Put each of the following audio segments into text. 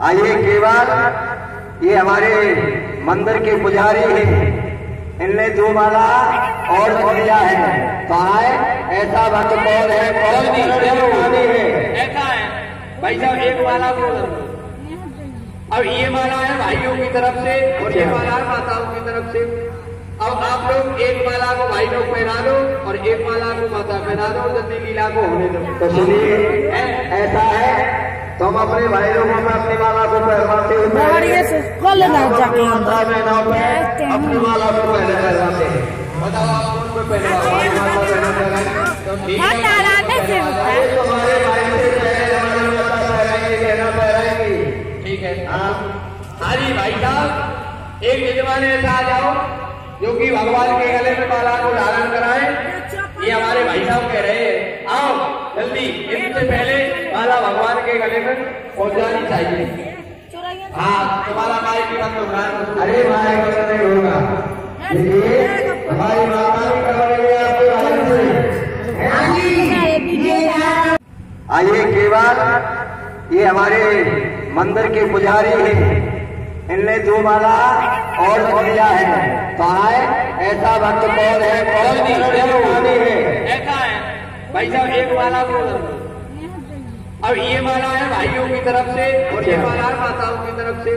आइए केवल ये हमारे मंदिर के पुजारी हैं। इनने दो माला और दिया है तो आए ऐसा भक्त कौन है? कौन है? ऐसा है। भाई साहब एक माला को अब ये माला है भाइयों की तरफ़ से और ये माला है माताओं की तरफ़ से। अब आप लोग एक माला को भाई लोग पहना दो और एक माला को माता पहना दो और जल्दी लीला को होने दो। तो सुनिए ऐसा तो हम अपने भाई लोगों में अपनी माला को से कल ना जाके महीनों में अपनी माला को पहले पहनवाते हैं। बताओ आप कौन पे पहना माला पहना पहना तो ठीक से होता है। तुम्हारे भाई से पहले हमारी माता पहनाएँगे कहना पहनाएँगी ठीक है। हाँ। हाँ जी भाई साहब एक यजमान ऐसा आ जाओ जो कि भगवान के गले में माला को धारण कराए। ये हमारे भाई साहब कह रहे हैं। आओ जल्दी इससे पहले भगवान के गले में पहुंचानी चाहिए। हाँ तुम्हारा माइक भी बंद हो रहा है अरे माए का नहीं होगा। देखिए हमारी माता भी कर रही है? आपके आइए केवल ये हमारे मंदिर के पुजारी हैं। इनने दो माला और दिया है। तो आए ऐसा भक्त कौन है? कौन है? ऐसा है। भाई साहब एक माला को अब ये माला है भाइयों की तरफ़ से और ये माला है माताओं की तरफ़ से।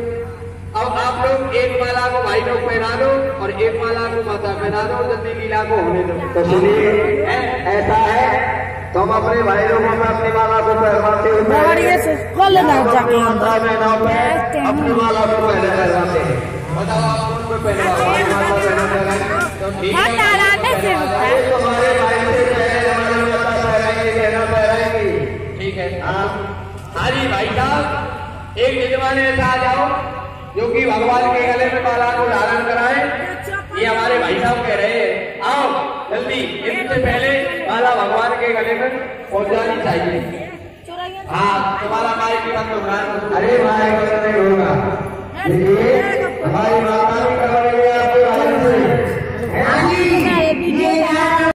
अब आप लोग एक माला को भाई लोग पहना दो और एक माला को माता पहना दो और जल्दी लीला को होने दो। तो सुनिए ऐसा है तो हम अपने भाई लोगों में अपनी माला को पहनवाते हुए अपनी माला को पहले पहनवाते हैं। बताओ आप कौन पे पहना हमारी तो है। है। भाई से ठीक है। हाँ हाँ जी भाई साहब, एक यजमान ऐसा आ जाओ, जो कि भगवान के गले में माला को धारण कराए। ये हमारे भाई साहब कह रहे हैं, आओ, जल्दी इससे पहले माला भगवान के गले में पहुंचानी चाहिए। हाँ तुम्हारा माइक बंद हो रहा है अरे माए का नहीं होगा। हमारी माता